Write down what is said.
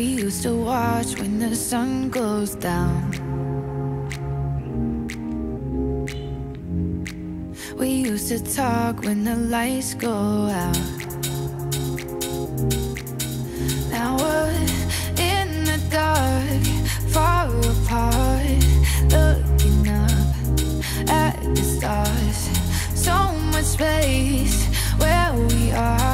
we used to watch when the sun goes down. We used to talk when the lights go out. Now we're in the dark, far apart Looking up at the stars. So much space where we are.